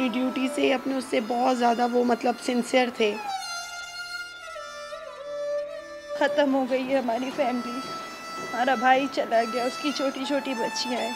अपनी ड्यूटी से, अपने उससे बहुत ज़्यादा वो मतलब सिंसियर थे। ख़त्म हो गई है हमारी फैमिली हमारा भाई चला गया, उसकी छोटी छोटी बच्चियाँ हैं।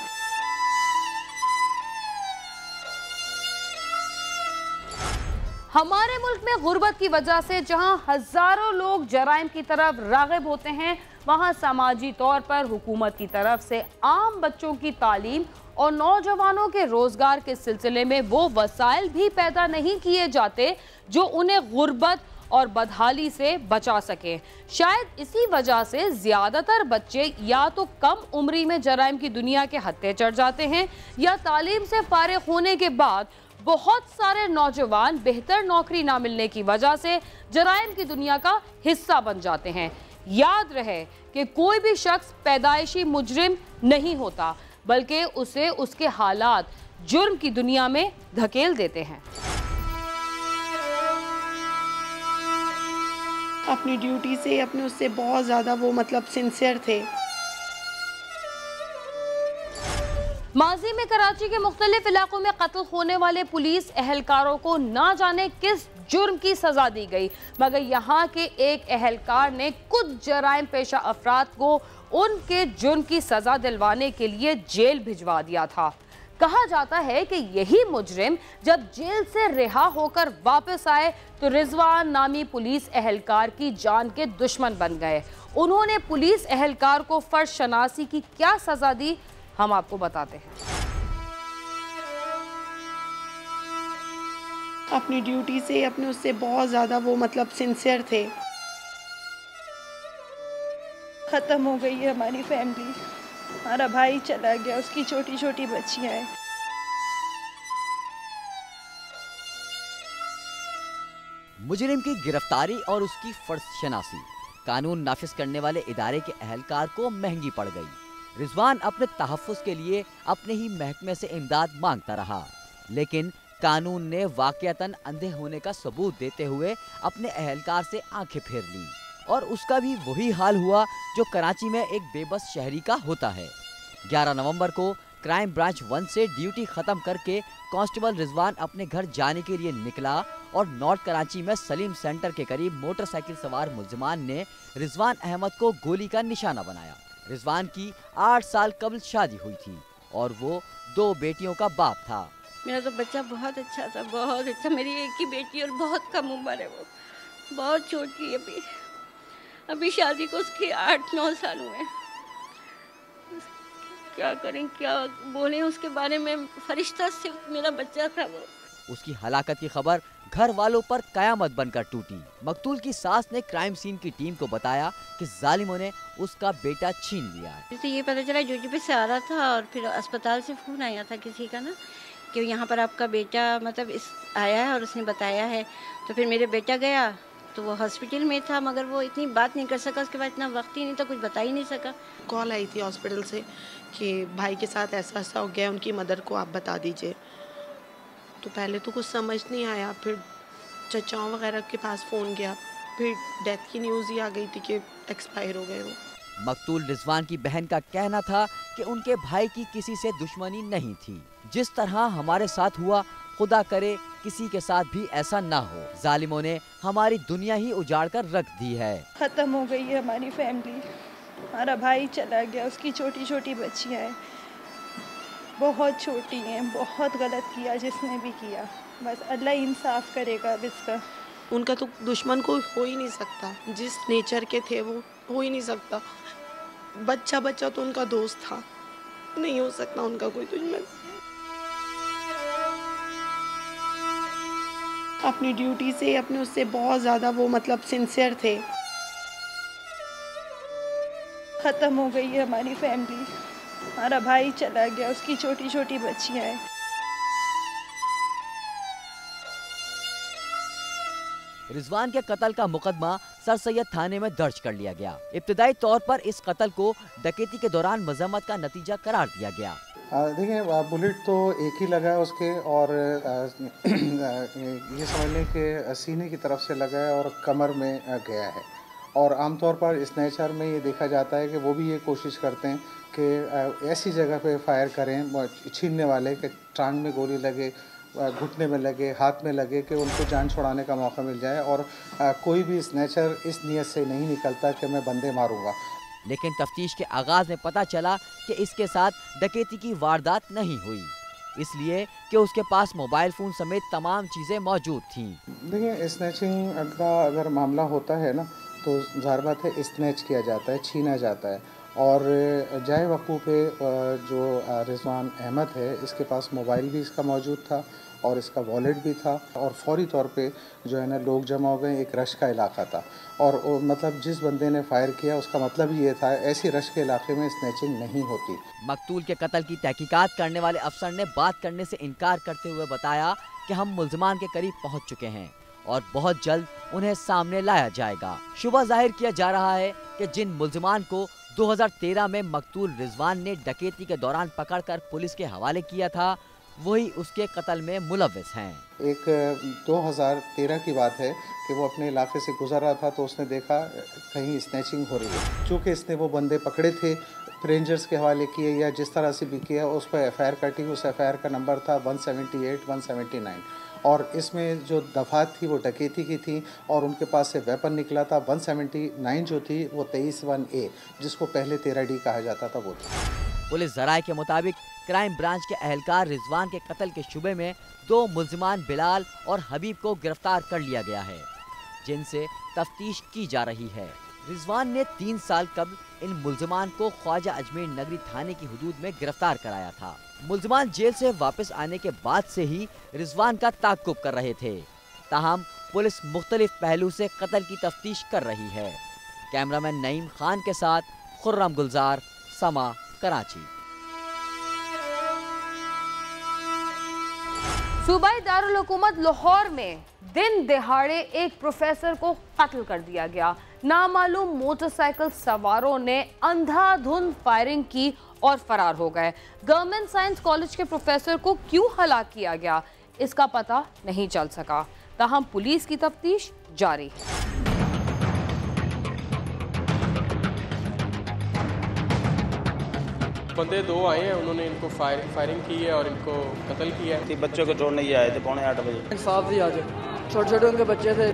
हमारे मुल्क में गुर्बत की वजह से जहाँ हज़ारों लोग जराइम की तरफ़ रागब होते हैं, वहाँ समाजी तौर पर हुकूमत की तरफ़ से आम बच्चों की तालीम और नौजवानों के रोज़गार के सिलसिले में वो वसाइल भी पैदा नहीं किए जाते जो उन्हें गुर्बत और बदहाली से बचा सके। शायद इसी वजह से ज़्यादातर बच्चे या तो कम उम्री में जराइम की दुनिया के हत्थे चढ़ जाते हैं या तालीम से फारिग होने के बाद बहुत सारे नौजवान बेहतर नौकरी ना मिलने की वजह से जराइम की दुनिया का हिस्सा बन जाते हैं। याद रहे कि कोई भी शख्स पैदाइशी मुजरिम नहीं होता। बल्कि उसे उसके हालात जुर्म की दुनिया में धकेल देते हैं। अपनी ड्यूटी से अपने उससे बहुत ज़्यादा वो मतलब सिंसियर थे। माजी में कराची के मुख्तलिफ़ इलाकों में कत्ल होने वाले पुलिस एहलकारों को ना जाने किस जुर्म की सजा दी गई। मगर यहाँ के एक एहलकार ने कुछ जराइम पेशा अफराद को उनके जुर्म की सजा दिलवाने के लिए जेल भिजवा दिया था। कहा जाता है कि यही मुजरिम जब जेल से रिहा होकर वापस आए तो रिजवान नामी पुलिस एहलकार की जान के दुश्मन बन गए। उन्होंने पुलिस एहलकार को फ़र्ज़ शनासी की क्या सजा दी, हम आपको बताते हैं। अपनी ड्यूटी से, अपने उससे बहुत ज़्यादा वो मतलब सिंसियर थे। ख़त्म हो गई है हमारी फैमिली हमारा भाई चला गया, उसकी छोटी छोटी बच्चियाँ हैं। मुजरिम की गिरफ्तारी और उसकी फ़र्ज़ शनासी। कानून नाफिज करने वाले इदारे के अहलकार को महँगी पड़ गई। रिजवान अपने तहफ़ के लिए अपने ही महकमे से इमदाद माँगता रहा। लेकिन कानून ने वाकयातन अंधे होने का सबूत देते हुए अपने अहलकार से आँखें फेर ली। और उसका भी वही हाल हुआ जो कराची में एक बेबस शहरी का होता है। 11 नवंबर को क्राइम ब्रांच वन से ड्यूटी खत्म करके कांस्टेबल रिजवान अपने घर जाने के लिए निकला और नॉर्थ कराची में सलीम सेंटर के करीब मोटरसाइकिल सवार मुलजमान ने रिजवान अहमद को गोली का निशाना बनाया। रिजवान की आठ साल कबल शादी हुई थी और वो दो बेटियों का बाप था। मेरा तो बच्चा बहुत अच्छा था, बहुत अच्छा। मेरी एक ही बेटी और बहुत कम उम्र है वो। बहुत छोटी है अभी। अभी शादी को उसके आठ नौ साल हुए क्या करें क्या बोलें उसके बारे में फरिश्ता सिर्फ़ मेरा बच्चा था वो। उसकी हलाकत की खबर घर वालों पर कयामत बनकर टूटी। मकतूल की सास ने क्राइम सीन की टीम को बताया कि जालिमों ने उसका बेटा छीन लिया है। तो ये पता चला जो पे से आ रहा था और फिर अस्पताल से फ़ोन आया था किसी का ना कि यहाँ पर आपका बेटा मतलब इस आया है और उसने बताया है। तो फिर मेरे बेटा गया तो वो हॉस्पिटल में था मगर वो इतनी बात नहीं कर सका उसके बाद इतना वक्त ही नहीं था कुछ बता ही नहीं सका। कॉल आई थी हॉस्पिटल से कि भाई के साथ ऐसा ऐसा हो गया उनकी मदर को आप बता दीजिए। तो पहले तो कुछ समझ नहीं आया फिर चचाओं वगैरह के पास फ़ोन गया फिर डेथ की न्यूज़ ही आ गई थी कि एक्सपायर हो गए वो। मकतूल रिजवान की बहन का कहना था कि उनके भाई की किसी से दुश्मनी नहीं थी। जिस तरह हमारे साथ हुआ खुदा करे किसी के साथ भी ऐसा ना हो। जालिमों ने हमारी दुनिया ही उजाड़ कर रख दी है। ख़त्म हो गई है हमारी फैमिली हमारा भाई चला गया उसकी छोटी छोटी बच्चियाँ हैं। बहुत छोटी हैं बहुत गलत किया जिसने भी किया। बस अल्लाह इंसाफ करेगा अब इसका। उनका तो दुश्मन कोई हो ही नहीं सकता। जिस नेचर के थे वो हो ही नहीं सकता। बच्चा बच्चा तो उनका दोस्त था। नहीं हो सकता उनका कोई दुश्मन। अपनी ड्यूटी से, अपने उससे बहुत ज़्यादा वो मतलब सिंसियर थे। ख़त्म हो गई है हमारी फैमिली हमारा भाई चला गया, उसकी छोटी छोटी बच्चियाँ हैं। रिजवान के कत्ल का मुकदमा सर सैयद थाने में दर्ज कर लिया गया। इब्तदाई तौर पर इस कत्ल को डकैती के दौरान मजम्मत का नतीजा करार दिया गया। देखिए बुलेट तो एक ही लगा है उसके और ये समझ लें कि सीने की तरफ़ से लगा है और कमर में गया है। और आमतौर पर इस नेचर में ये देखा जाता है कि वो भी ये कोशिश करते हैं कि ऐसी जगह पे फायर करें छीनने वाले कि टांग में गोली लगे घुटने में लगे, हाथ में लगे कि उनको जान छुड़ाने का मौका मिल जाए। और कोई भी स्नैचर इस नीयत से नहीं निकलता कि मैं बंदे मारूँगा। लेकिन तफ्तीश के आगाज़ में पता चला कि इसके साथ डकैती की वारदात नहीं हुई। इसलिए कि उसके पास मोबाइल फ़ोन समेत तमाम चीज़ें मौजूद थीं। देखिए स्नैचिंग का अगर मामला होता है ना तो ज़ाहिर बात है स्नैच किया जाता है, छीना जाता है। और जाए वकू पे जो रिजवान अहमद है, इसके पास मोबाइल भी इसका मौजूद था। और इसका वॉलेट भी था और फौरी तौर पे जो है ना, लोग जमा हो गए, एक रश का इलाका था। और मतलब जिस बंदे ने फायर किया, उसका मतलब ये था, ऐसी रश के इलाके में स्नैचिंग नहीं होती। मकतूल के कत्ल की तहकीकात करने वाले अफसर ने बात करने से इनकार करते हुए बताया कि हम मुलजमान के करीब पहुँच चुके हैं और बहुत जल्द उन्हें सामने लाया जाएगा। शुभ ज़ाहिर किया जा रहा है कि जिन मुलजमान को 2013 में मकतूल रिजवान ने डकैती के दौरान पकड़कर पुलिस के हवाले किया था वही उसके कत्ल में मुलविस हैं। एक 2013 की बात है कि वो अपने इलाके से गुजर रहा था तो उसने देखा कहीं स्नैचिंग हो रही है। चूँकि इसने वो बंदे पकड़े थे रेंजर्स के हवाले किए या जिस तरह से भी किया उस पर एफ़ आई कटी उस एफआईआर का नंबर था 178 179 और इसमें जो दफात थी वो डकैती की थी और उनके पास से वेपन निकला था। 179 जो थी वो तेईस वन ए जिसको पहले तेरह डी कहा जाता था वो था। पुलिस जराये के मुताबिक क्राइम ब्रांच के अहलकार रिजवान के कत्ल के शुबे में दो मुलजमान बिलाल और हबीब को गिरफ़्तार कर लिया गया है, जिनसे तफ्तीश की जा रही है। रिजवान ने तीन साल कबल इन मुलजमान को ख्वाजा अजमेर नगरी थाने की हदूद में गिरफ़्तार कराया था। मुलजमान जेल से वापस आने के बाद से ही रिजवान का ताकुब कर रहे थे। ताहम पुलिस मुख्तलिफ़ पहलू से कत्ल की तफ्तीश कर रही है। कैमरामैन नईम खान के साथ खुर्रम गुलजार, समा कराची। सूबाई दारकूमत लाहौर में दिन दिहाड़े एक प्रोफेसर को कत्ल कर दिया गया। नामालूम मोटरसाइकिल सवारों ने अंधाधुंध फायरिंग की और फरार हो गए। गवर्नमेंट साइंस कॉलेज के प्रोफेसर को क्यों हलाक किया गया, इसका पता नहीं चल सका। तहम पुलिस की तफ्तीश जारी है। बंदे दो आए हैं उन्होंने इनको फायर फायरिंग की है और इनको कत्ल किया है। बच्चों को छोड़ने नहीं आए थे पौने आठ बजे। इंसाफ भी आज। छोटे छोटे उनके बच्चे थे।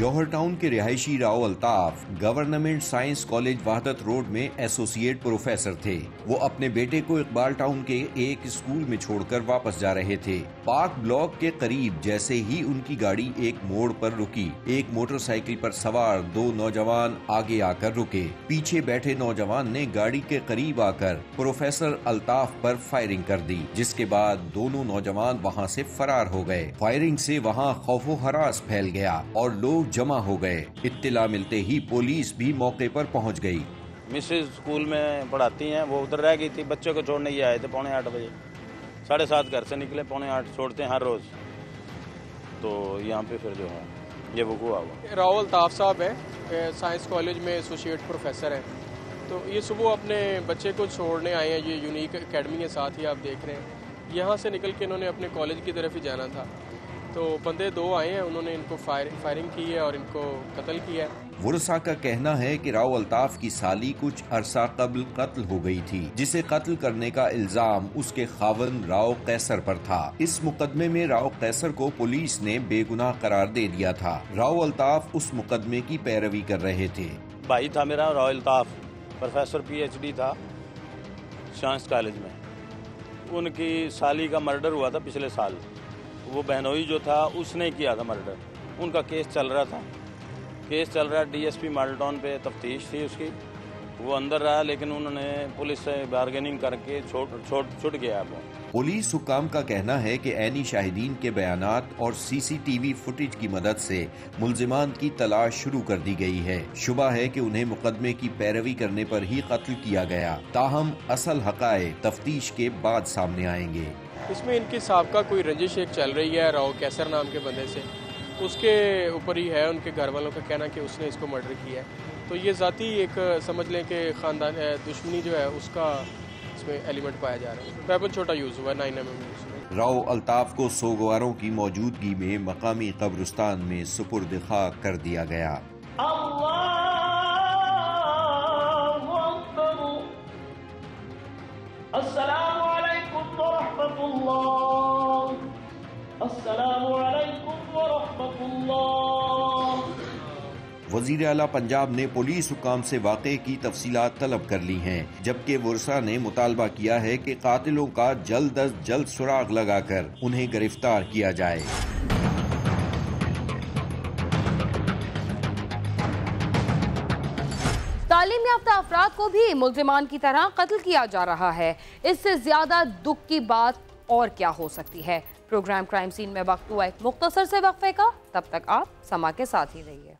जौहर टाउन के रिहायशी Rao Altaf government science college Wahdat road में एसोसिएट प्रोफेसर थे। वो अपने बेटे को इकबाल टाउन के एक स्कूल में छोड़कर वापस जा रहे थे। पार्क ब्लॉक के करीब जैसे ही उनकी गाड़ी एक मोड़ पर रुकी, एक मोटरसाइकिल पर सवार दो नौजवान आगे आकर रुके। पीछे बैठे नौजवान ने गाड़ी के करीब आकर प्रोफेसर अल्ताफ पर फायरिंग कर दी, जिसके बाद दोनों नौजवान वहाँ से फरार हो गए। फायरिंग से वहाँ खौफो हरास फैल गया और लोग जमा हो गए। इत्तला मिलते ही पुलिस भी मौके पर पहुँच गई। मिसेज स्कूल में पढ़ाती हैं वो उधर रह गई थी बच्चों को छोड़ने ही आए थे पौने आठ बजे। साढ़े सात घर से निकले पौने आठ छोड़ते हैं हर रोज़। तो यहाँ पे फिर जो है ये वो हुआ हुआ। राहुल ताफ साहब है साइंस कॉलेज में एसोसिएट प्रोफेसर हैं। तो ये सुबह अपने बच्चे को छोड़ने आए हैं ये यूनिक अकेडमी के साथ ही आप देख रहे हैं। यहाँ से निकल के इन्होंने अपने कॉलेज की तरफ़ ही जाना था। तो बंदे दो आए हैं उन्होंने इनको फायर फायरिंग की है और इनको कत्ल किया है। वुरसा का कहना है कि राव अल्ताफ की साली कुछ अरसा कबल कत्ल हो गई थी जिसे कत्ल करने का इल्ज़ाम उसके खावन राव कैसर पर था। इस मुकदमे में राव कैसर को पुलिस ने बेगुनाह करार दे दिया था। राव अल्ताफ उस मुकदमे की पैरवी कर रहे थे। भाई था मेरा राव अल्ताफ। प्रोफेसर पीएचडी था साइंस कॉलेज में। उनकी साली का मर्डर हुआ था पिछले साल। वो बहनोई जो था, उसने किया था मर्डर उनका केस चल रहा था। केस चल रहा है डीएसपी माल्टॉन पे तफ्तीश थी उसकी। वो अंदर रहा, लेकिन उन्होंने पुलिस से बार्गेनिंग करके छोड़ छोड़, छुट गया वो। पुलिस हुकाम का कहना है कि ऐनी शाहिदीन के बयानात और सीसीटीवी फुटेज की मदद से मुलजिमान की तलाश शुरू कर दी गई है। शुबा है कि उन्हें मुकदमे की पैरवी करने पर ही कत्ल किया गया। ताहम असल हकाए तफ्तीश के बाद सामने आएँगे। इसमें इनकी सबका कोई रंजिश एक चल रही है राव कैसर नाम के बंदे से। उसके ऊपर ही है उनके घर वालों का कहना कि उसने इसको मर्डर किया है। तो ये ज़ाती एक समझ लें कि ख़ानदान दुश्मनी जो है उसका इसमें एलिमेंट पाया जा रहा है। वेपन छोटा यूज़ हुआ है nine M M Rao Altaf को सोगवारों की मौजूदगी में मकामी कब्रस्तान में सुपुर्द खाक कर दिया गया। वज़ीर अला पंजाब ने पुलिस हुकाम से वाक़े की तफसीलात तलब कर ली हैं, जबकि वर्षा ने मुतालबा किया है कि कातिलों का जल्द अज जल्द सुराग लगाकर उन्हें गिरफ़्तार किया जाए। तालीम याफ्ता अफराद को भी मुलजमान की तरह कत्ल किया जा रहा है। इससे ज़्यादा दुख की बात और क्या हो सकती है? प्रोग्राम क्राइम सीन में वक्त हुआ एक मुख्तसर से वक्फे का। तब तक आप समा के साथ ही रहिए।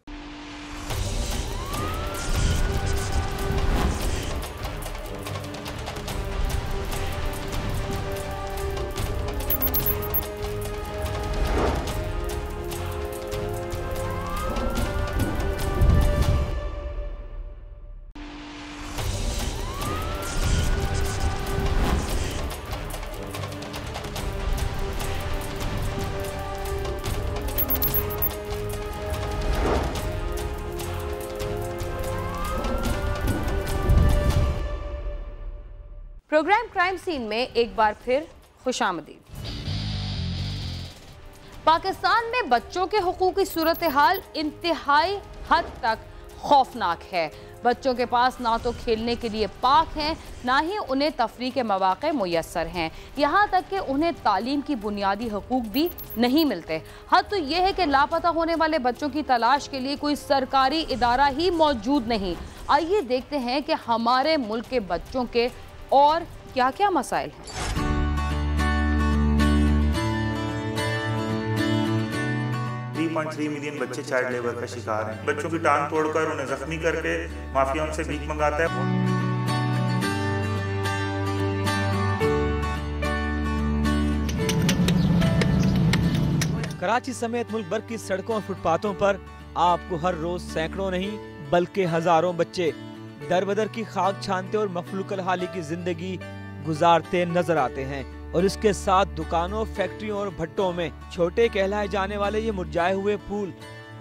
प्रोग्राम क्राइम सीन में एक बार फिर खुश पाकिस्तान में बच्चों के हकूक की सूरत हाल इंतहाई हद तक खौफनाक है। बच्चों के पास ना तो खेलने के लिए पाक हैं, ना ही उन्हें तफरी के मौाक़े मैसर हैं। यहाँ तक कि उन्हें तालीम की बुनियादी हकूक भी नहीं मिलते। हद तो यह है कि लापता होने वाले बच्चों की तलाश के लिए कोई सरकारी इदारा ही मौजूद नहीं। आइए देखते हैं कि हमारे मुल्क के बच्चों के और क्या क्या मसाइल हैं? थ्री मिलियन बच्चे चाइल्ड लेबर का शिकार हैं। बच्चों की टांग तोड़कर उन्हें जख्मी करके माफिया उनसे भीख मंगाता है। कराची समेत मुल्क भर की सड़कों और फुटपाथों पर आपको हर रोज सैकड़ों नहीं बल्कि हज़ारों बच्चे दर बदर की खाक छानते और मखलूकल हाली की ज़िंदगी गुजारते नज़र आते हैं और इसके साथ दुकानों, फैक्ट्रियों और भट्टों में छोटे कहलाए जाने वाले ये मुरझाए हुए फूल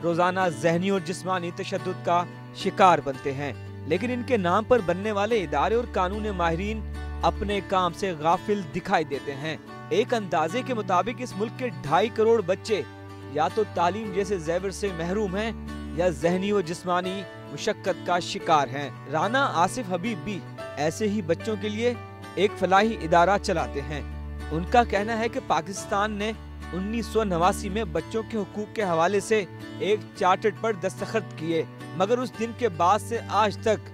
रोज़ाना जहनी और जिस्मानी तशद का शिकार बनते हैं। लेकिन इनके नाम पर बनने वाले इदारे और कानून माहरीन अपने काम से गाफिल दिखाई देते हैं। एक अंदाजे के मुताबिक इस मुल्क के ढाई करोड़ बच्चे या तो तालीम जैसे जेवर से महरूम हैं या जहनी व जिस्मानी मुशक्कत का शिकार हैं। राना आसिफ हबीब भी ऐसे ही बच्चों के लिए एक फलाही इदारा चलाते हैं। उनका कहना है कि पाकिस्तान ने उन्नीस सौ नवासी में बच्चों के हकूक के हवाले से एक चार्टर्ड पर दस्तखत किए मगर उस दिन के बाद से आज तक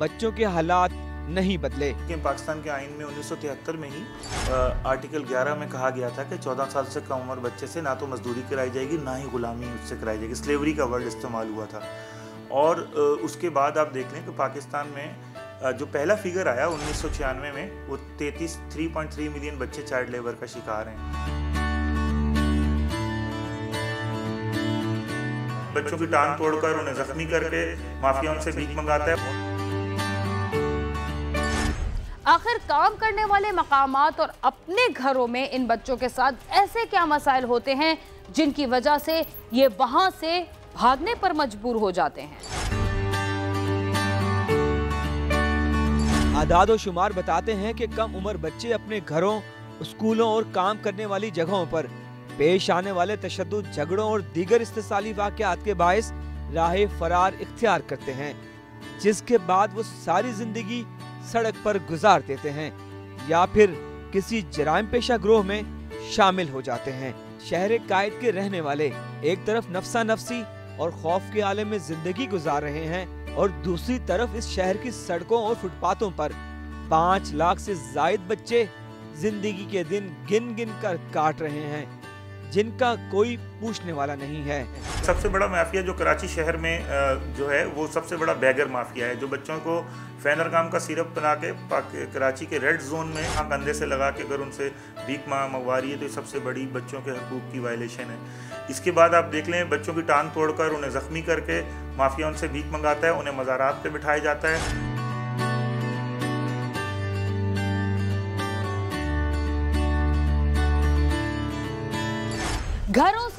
बच्चों के हालात नहीं बदले। पाकिस्तान के आइन में उन्नीस सौ तिहत्तर में ही आ, आर्टिकल 11 में कहा गया था कि 14 साल से कम उम्र बच्चे से ना तो मजदूरी कराई जाएगी ना ही गुलामी उससे कराई जाएगी। स्लेवरी का वर्ड इस्तेमाल हुआ था। और उसके बाद आप देख लें कि पाकिस्तान में जो पहला फिगर आया उन्नीस में, वो तैतीस थ्री मिलियन बच्चे चाइल्ड लेबर का शिकार हैं। बच्चों की टांग तोड़कर, उन्हें जख्मी करके माफिया उनसे भीख मंगाता है। आखिर काम करने वाले मकामात और अपने घरों में इन बच्चों के साथ ऐसे क्या मसाइल होते हैं, जिनकी वजह से ये वहाँ से भागने पर मजबूर हो जाते हैं। आदाद शुमार बताते हैं कि कम उम्र बच्चे अपने घरों, स्कूलों और काम करने वाली जगहों पर पेश आने वाले तशद झगड़ों और दीगर इस्तेसाली वाकत के बायस राह फरार इख्तियार करते हैं, जिसके बाद वो सारी ज़िंदगी सड़क पर गुजार देते हैं या फिर किसी जराइम पेशा ग्रोह में शामिल हो जाते हैं। शहर कायद के रहने वाले, एक तरफ़ नफसा नफसी और खौफ के आलम में ज़िंदगी गुजार रहे हैं और दूसरी तरफ़ इस शहर की सड़कों और फुटपाथों पर पाँच लाख से जायद बच्चे ज़िंदगी के दिन गिन गिन कर काट रहे हैं। जिनका कोई पूछने वाला नहीं है। सबसे बड़ा माफिया जो कराची शहर में जो है, वो सबसे बड़ा बैगर माफिया है, जो बच्चों को फैनर काम का सिरप बना के कराची के रेड जोन में हाँ कंधे से लगा के अगर उनसे भीख माँ मंगवा रही है तो ये सबसे बड़ी बच्चों के हकूक़ की वायलेशन है। इसके बाद आप देख लें, बच्चों की टांग तोड़कर, उन्हें ज़ख्मी करके माफिया उनसे भीख मंगाता है, उन्हें मज़ारात पर बिठाया जाता है।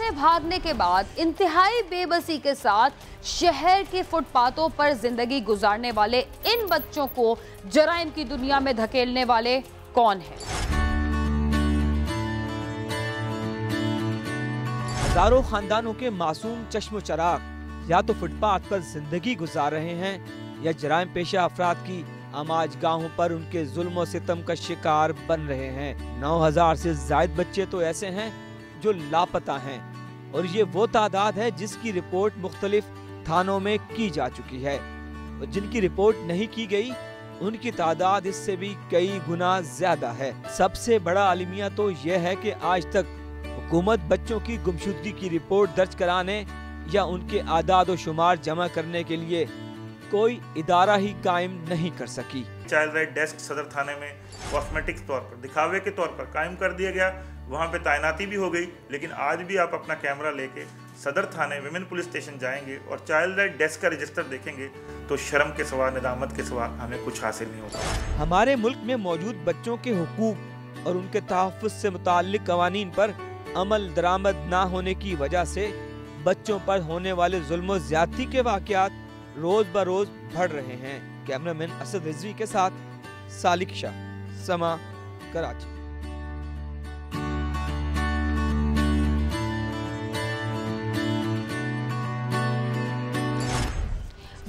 से भागने के बाद इंतहाई बेबसी के साथ शहर के फुटपाथों पर ज़िंदगी गुजारने वाले इन बच्चों को जराइम की दुनिया में धकेलने वाले कौन है? हज़ारों खानदानों के मासूम चश्मो चराग या तो फुटपाथ पर ज़िंदगी गुजार रहे हैं या जराइम पेशा अफराद की अमाज गाहों पर उनके जुल्म सितम का शिकार बन रहे हैं। नौ हज़ार से जायद बच्चे तो ऐसे हैं जो लापता हैं। और ये वो तादाद है जिसकी रिपोर्ट मुख्तलिफ़ थानों में की जा चुकी है। और जिनकी रिपोर्ट नहीं की गई, उनकी तादाद इससे भी कई गुना ज़्यादा है। सबसे बड़ा अलमिया तो यह है कि आज तक हुकूमत बच्चों की गुमशुदगी की रिपोर्ट दर्ज कराने या उनके आदाद शुमार जमा करने के लिए कोई इदारा ही कायम नहीं कर सकी। चाइल्ड राइट डेस्क सदर थाने में कॉस्मेटिक्स तौर पर, दिखावे के तौर पर कायम कर दिया गया। वहाँ पे तैनाती भी हो गई, लेकिन आज भी आप अपना कैमरा लेके सदर थाने विमेन पुलिस स्टेशन जाएँगे और चाइल्ड राइट डेस्क का रजिस्टर देखेंगे तो शर्म के सवा निदामत के सवा हमें कुछ हासिल नहीं होता। हमारे मुल्क में मौजूद बच्चों के हकूक और उनके तहफ़ से मुतल कवानीन पर अमल दरामद ना होने की वजह से बच्चों पर होने वाले जुल्म ज्यादती के वाकयात रोज ब रोज बढ़ रहे हैं। कैमरामैन असद रिजवी के साथ सालिक शाह, समा, कराची।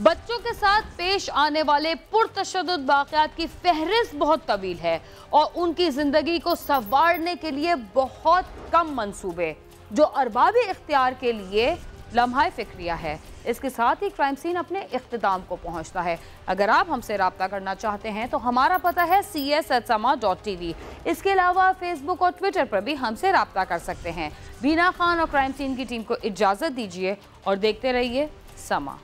बच्चों के साथ पेश आने वाले पुरतशद वाकत की फहरिस्त बहुत तवील है और उनकी ज़िंदगी को संवारने के लिए बहुत कम मंसूबे, जो अरबाबी इख्तियार के लिए लम्हा फिक्रिया है। इसके साथ ही क्राइम सीन अपने अख्ताम को पहुँचता है। अगर आप हमसे रबता करना चाहते हैं तो हमारा पता है सी एस एचमा डॉट टी वी। इसके अलावा फेसबुक और ट्विटर पर भी हमसे रबता कर सकते हैं। बीना खान और क्राइम सीन की टीम को इजाज़त दीजिए और देखते रहिए समा।